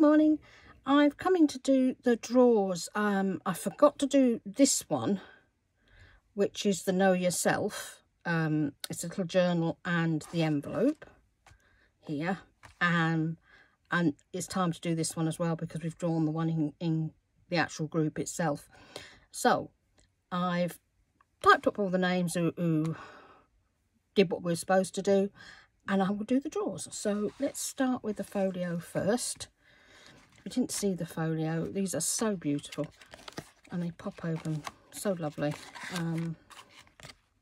morning. i'm coming to do the drawers. Um, I forgot to do this one, which is the Know Yourself. Um, it's a little journal and the envelope here. Um, and it's time to do this one as well because we've drawn the one in, in the actual group itself. So I've typed up all the names who, who did what we are supposed to do and I will do the drawers. So let's start with the folio first. You didn't see the folio, these are so beautiful. And they pop open. So lovely. Um,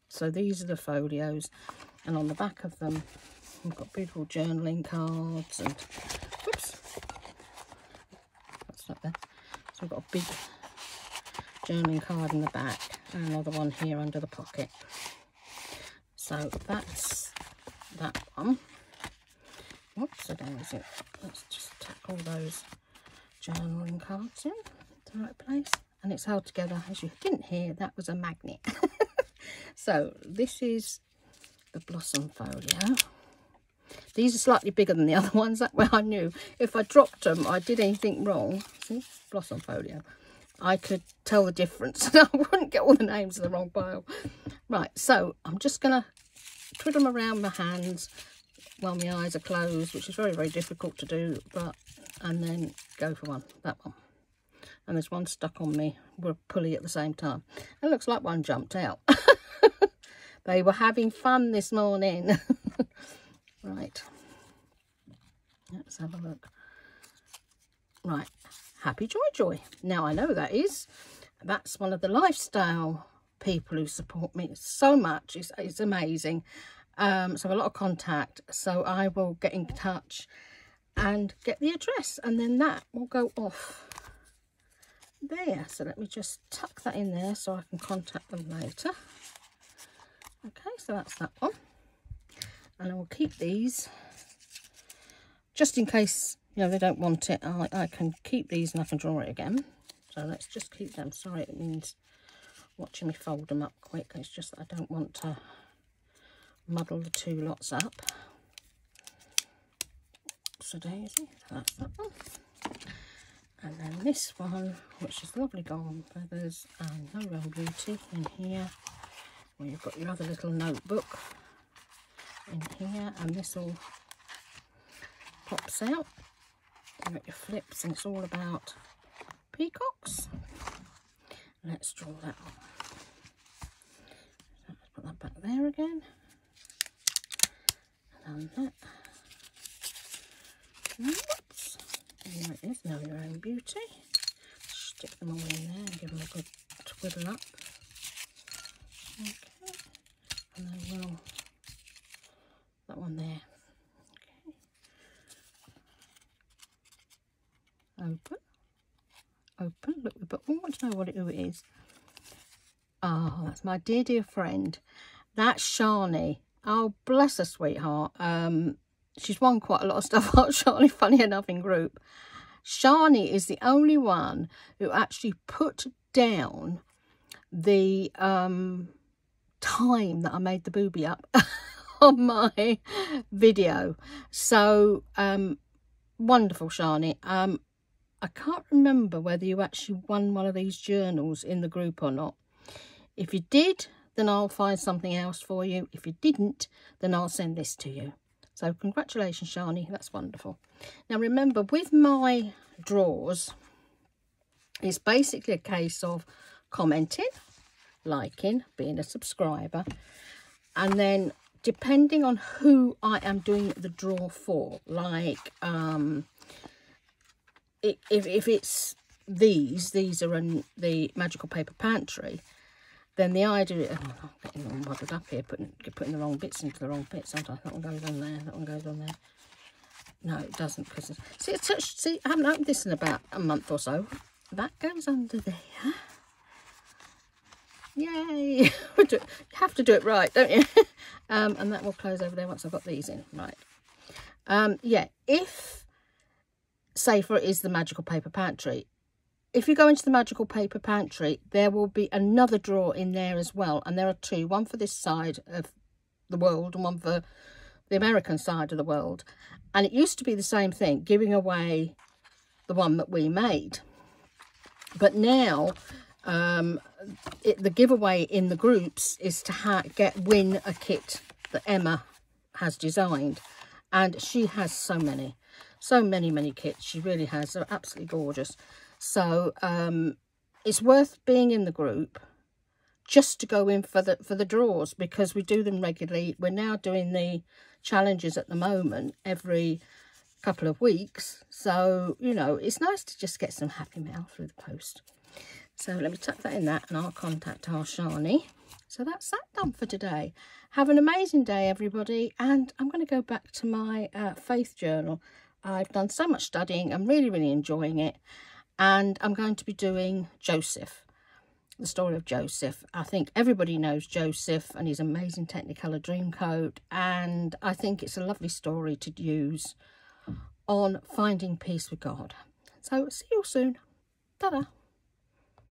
so these are the folios. And on the back of them we've got beautiful journaling cards and whoops. That's not there. So we've got a big journaling card in the back and another one here under the pocket. So that's that one. Whoops, down is it? Let's just tackle those journaling cards in the right place. And it's held together, as you didn't hear, that was a magnet. so this is the Blossom Folio. These are slightly bigger than the other ones. That way I knew if I dropped them, I did anything wrong. See, Blossom Folio. I could tell the difference. And I wouldn't get all the names in the wrong pile. Right, so I'm just to twiddle them around my hands while my eyes are closed, which is very, very difficult to do, but, and then go for one, that one. And there's one stuck on me with a pulley at the same time. It looks like one jumped out. they were having fun this morning. right. Let's have a look. Right. Happy Joy Joy. Now I know that is. That's one of the lifestyle people who support me so much. It's, it's amazing. Um, so a lot of contact. So I will get in touch and get the address and then that will go off there. So let me just tuck that in there so I can contact them later. Okay, so that's that one. And I will keep these just in case, you know, they don't want it. I, I can keep these and I can draw it again. So let's just keep them. Sorry, it means watching me fold them up quick. It's just that I don't want to muddle the two lots up. So daisy, that's that one. And then this one, which is lovely golden feathers and Know Your Beauty in here. Where you've got your other little notebook in here, and this all pops out. You've got your flips, and it's all about peacocks. Let's draw that on. Let's put that back there again. And that. There it is. Now your own beauty. Stick them all in there and give them a good twiddle up. Okay. And then we'll that one there. Okay. Open open. Look, but we want to know what it, who it is. Oh, that's my dear, dear friend. That's Shani. Oh, bless her, sweetheart. Um, she's won quite a lot of stuff out, Shani, funny enough, in group. Shani is the only one who actually put down the um, time that I made the booby up on my video. So, um, wonderful, Shani. Um, I can't remember whether you actually won one of these journals in the group or not. If you did, then I'll find something else for you. If you didn't, then I'll send this to you. So congratulations, Shani. That's wonderful. Now, remember, with my draws, it's basically a case of commenting, liking, being a subscriber, and then depending on who I am doing the draw for, like um, if, if it's these, these are in the Magical Paper Pantry, then the idea, oh, I'm getting all muddled up here, putting, putting the wrong bits into the wrong bits, aren't I? That one goes on there, that one goes on there. No, it doesn't, because, see, it's touched, see, I haven't opened this in about a month or so. That goes under there. Yay! you have to do it right, don't you? um, and that will close over there once I've got these in. Right. Um, yeah, if safer is the magical paper pantry if you go into the magical paper pantry there will be another drawer in there as well and there are two one for this side of the world and one for the american side of the world and it used to be the same thing giving away the one that we made. But now um, it, the giveaway in the groups is to get win a kit that Emma has designed. And she has so many, so many, many kits. She really has. They're absolutely gorgeous. So um, it's worth being in the group just to go in for the for the draws because we do them regularly. We're now doing the challenges at the moment every couple of weeks. So, you know, it's nice to just get some happy mail through the post. So let me tuck that in that and I'll contact our Shani. So that's that done for today. Have an amazing day, everybody. And I'm going to go back to my uh, faith journal. I've done so much studying. I'm really, really enjoying it. And I'm going to be doing Joseph, the story of Joseph. I think everybody knows Joseph and his amazing Technicolor Dreamcoat. And I think it's a lovely story to use on finding peace with God. So see you soon. Ta-da.